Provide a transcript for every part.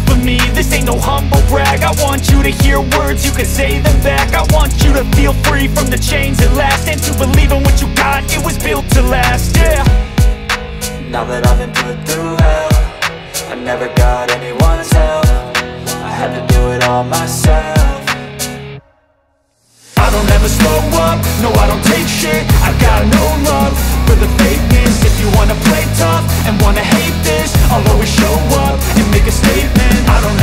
off of me, this ain't no humble brag. I want you to hear words, you can say them back. I want you to feel free from the chains at last And to believe in what you got, it was built to last, yeah. Now that I've been put through hell I never got anyone's help. I had to do it all myself. I don't ever slow up, no I don't take shit. I got no love for the fakeness. If you wanna play tough and wanna hate this I'll always show up and make a statement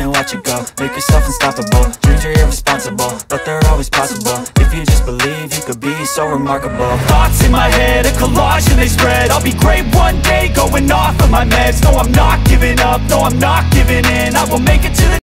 and watch it go, make yourself unstoppable. Dreams are irresponsible, but they're always possible. If you just believe, you could be so remarkable. Thoughts in my head, a collage and they spread. I'll be great one day, going off of my meds. No, I'm not giving up, no, I'm not giving in. I will make it to the